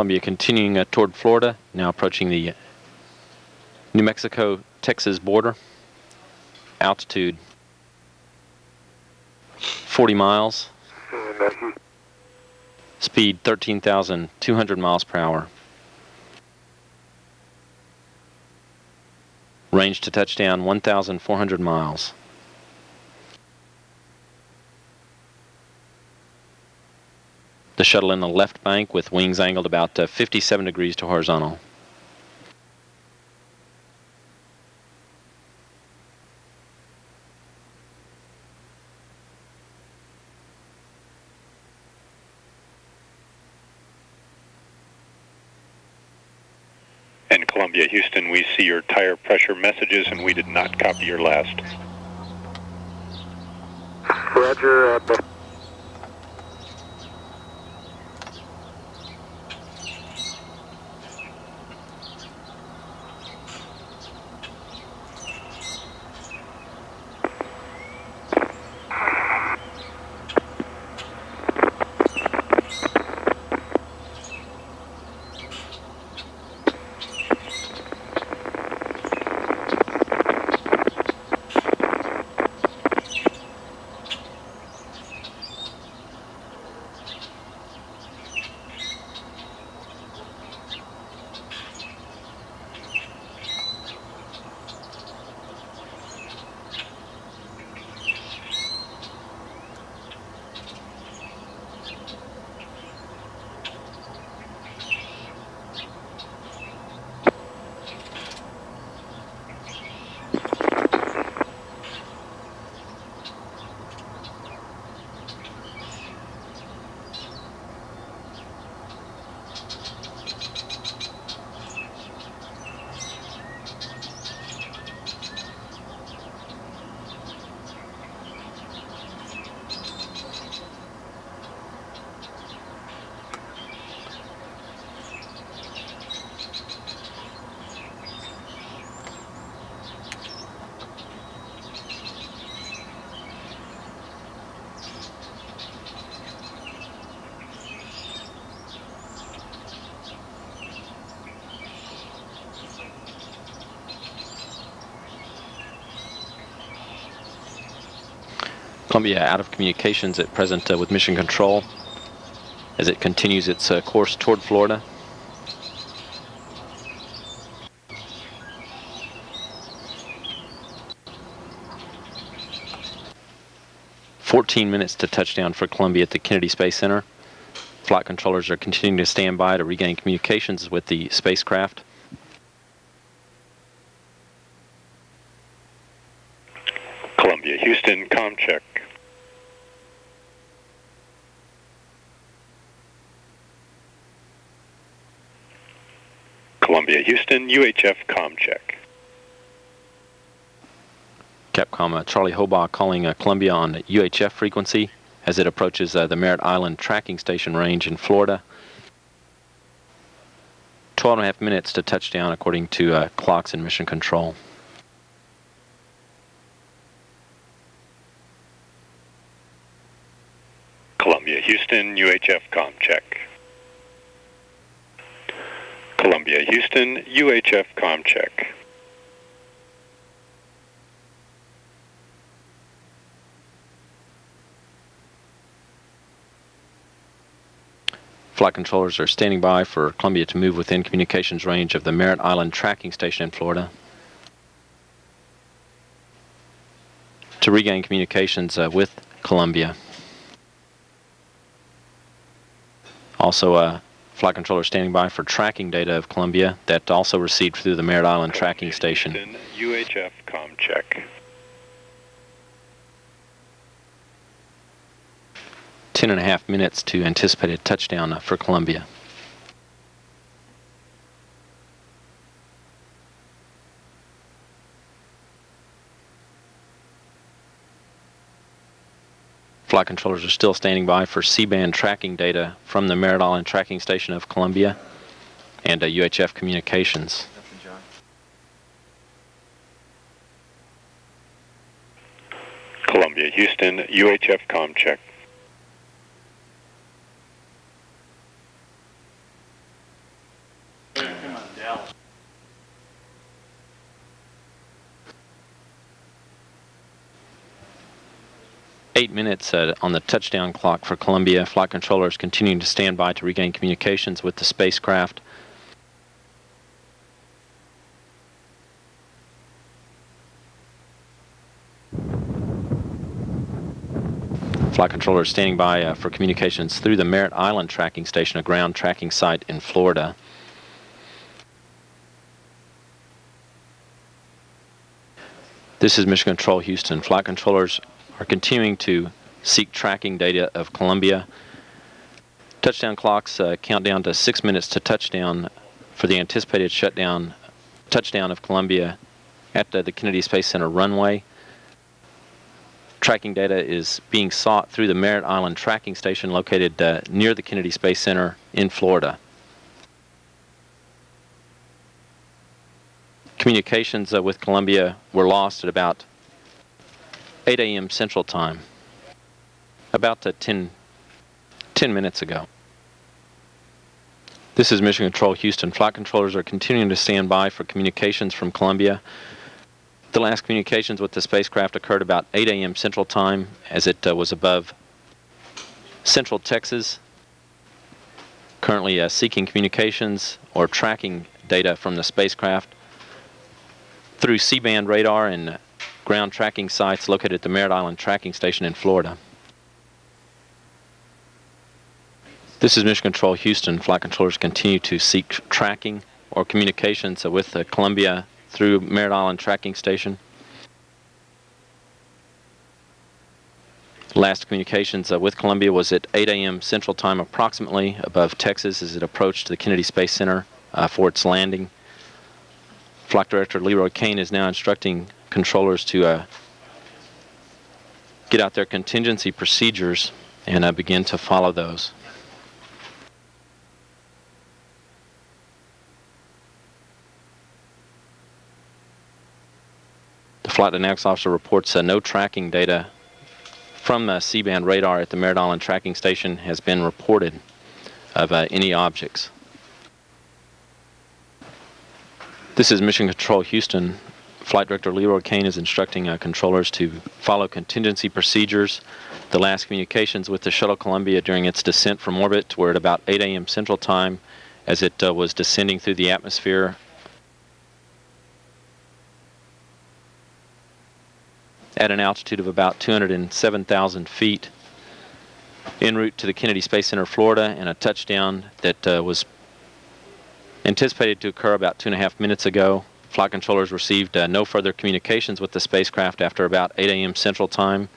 Columbia continuing uh, toward Florida, now approaching the New Mexico-Texas border. Altitude 40 miles. Speed 13,200 miles per hour. Range to touchdown 1,400 miles. The shuttle in the left bank with wings angled about uh, 57 degrees to horizontal. And Columbia, Houston, we see your tire pressure messages and we did not copy your last. Roger. Uh, Columbia out of communications at present uh, with Mission Control as it continues its uh, course toward Florida. Fourteen minutes to touchdown for Columbia at the Kennedy Space Center. Flight controllers are continuing to stand by to regain communications with the spacecraft. Columbia, Houston, com check. Columbia, Houston, UHF com check. Capcom uh, Charlie Hobaugh calling uh, Columbia on UHF frequency as it approaches uh, the Merritt Island tracking station range in Florida. 12 and a half minutes to touchdown according to uh, clocks and mission control. Columbia, Houston, UHF com check. Columbia, Houston, UHF com check. Flight controllers are standing by for Columbia to move within communications range of the Merritt Island tracking station in Florida. To regain communications uh, with Columbia. Also, uh, flight controller standing by for tracking data of Columbia that also received through the Merritt Island tracking station. UHF com check. 10 and a half minutes to anticipated touchdown for Columbia. Flight controllers are still standing by for C-band tracking data from the Merritt Island tracking station of Columbia and uh, UHF communications. Columbia, Houston, UHF com check. Eight minutes uh, on the touchdown clock for Columbia. Flight controllers continuing to stand by to regain communications with the spacecraft. Flight controllers standing by uh, for communications through the Merritt Island tracking station, a ground tracking site in Florida. This is Mission Control Houston. Flight controllers are continuing to seek tracking data of Columbia. Touchdown clocks uh, count down to six minutes to touchdown for the anticipated shutdown touchdown of Columbia at uh, the Kennedy Space Center runway. Tracking data is being sought through the Merritt Island tracking station located uh, near the Kennedy Space Center in Florida. Communications uh, with Columbia were lost at about 8 a.m. Central Time, about uh, 10, 10 minutes ago. This is Mission Control Houston. Flight controllers are continuing to stand by for communications from Columbia. The last communications with the spacecraft occurred about 8 a.m. Central Time as it uh, was above Central Texas. Currently uh, seeking communications or tracking data from the spacecraft through C-band radar and ground tracking sites located at the Merritt Island Tracking Station in Florida. This is Mission Control Houston. Flight controllers continue to seek tracking or communications with uh, Columbia through Merritt Island Tracking Station. Last communications uh, with Columbia was at 8 a.m. Central Time, approximately above Texas, as it approached the Kennedy Space Center uh, for its landing. Flight Director Leroy Cain is now instructing controllers to uh, get out their contingency procedures and uh, begin to follow those. The flight dynamics officer reports uh, no tracking data from the C-band radar at the Merritt Island tracking station has been reported of uh, any objects. This is Mission Control Houston. Flight Director Leroy Cain is instructing uh, controllers to follow contingency procedures. The last communications with the Shuttle Columbia during its descent from orbit were at about 8 a.m. Central Time as it uh, was descending through the atmosphere. At an altitude of about 207,000 feet, en route to the Kennedy Space Center, Florida, and a touchdown that uh, was anticipated to occur about two and a half minutes ago. Flight controllers received uh, no further communications with the spacecraft after about 8 a.m. Central Time,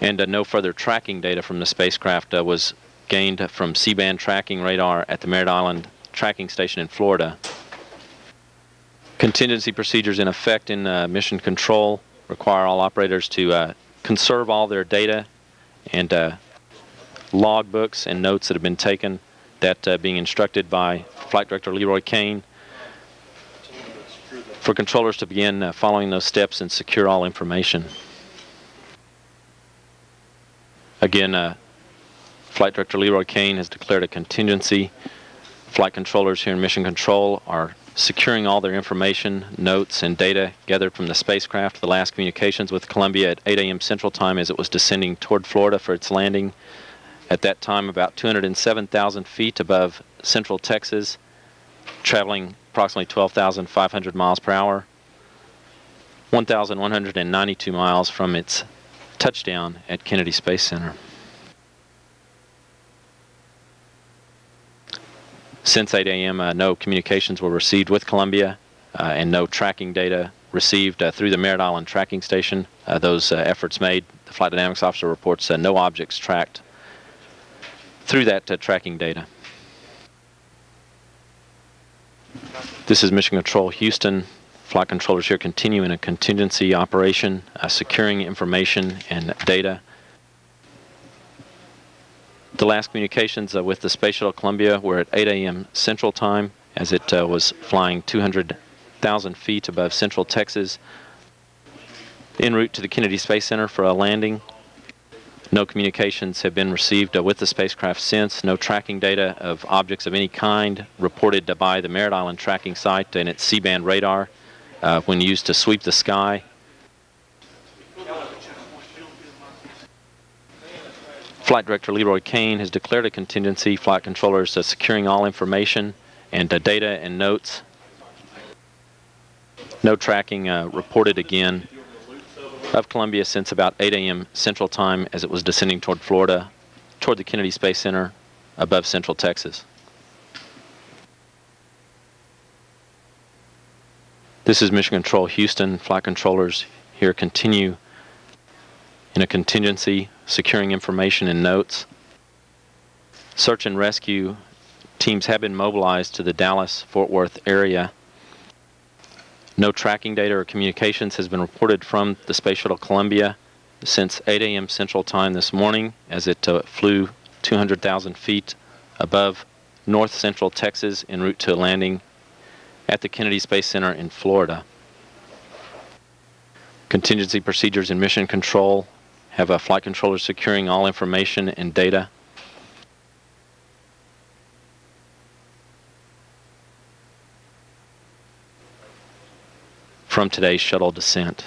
and uh, no further tracking data from the spacecraft uh, was gained from C-band tracking radar at the Merritt Island tracking station in Florida. Contingency procedures in effect in uh, mission control require all operators to uh, conserve all their data and uh, log books and notes that have been taken that being instructed by Flight Director Leroy Cain for controllers to begin uh, following those steps and secure all information. Again, uh, Flight Director Leroy Cain has declared a contingency. Flight controllers here in Mission Control are securing all their information, notes, and data gathered from the spacecraft. The last communications with Columbia at 8 a.m. Central Time as it was descending toward Florida for its landing. At that time, about 207,000 feet above central Texas, traveling approximately 12,500 miles per hour, 1,192 miles from its touchdown at Kennedy Space Center. Since 8 a.m., uh, no communications were received with Columbia uh, and no tracking data received uh, through the Merritt Island tracking station. Uh, those uh, efforts made, the flight dynamics officer reports uh, no objects tracked through that tracking data. This is Mission Control Houston. Flight controllers here continuing a contingency operation, uh, securing information and data. The last communications uh, with the Space Shuttle Columbia were at 8 a.m. Central Time as it uh, was flying 200,000 feet above Central Texas en route to the Kennedy Space Center for a landing. No communications have been received with the spacecraft since. No tracking data of objects of any kind reported by the Merritt Island tracking site and its C-band radar uh, when used to sweep the sky. Flight Director Leroy Cain has declared a contingency. Flight controllers are securing all information and uh, data and notes. No tracking uh, reported again of Columbia since about 8 a.m. Central Time as it was descending toward Florida, toward the Kennedy Space Center above Central Texas. This is Mission Control Houston. Flight controllers here continue in a contingency, securing information and notes. Search and rescue teams have been mobilized to the Dallas Fort Worth area. No tracking data or communications has been reported from the Space Shuttle Columbia since 8 a.m. Central Time this morning as it uh, flew 200,000 feet above north central Texas en route to a landing at the Kennedy Space Center in Florida. Contingency procedures and mission control have a flight controller securing all information and data. From today's shuttle descent.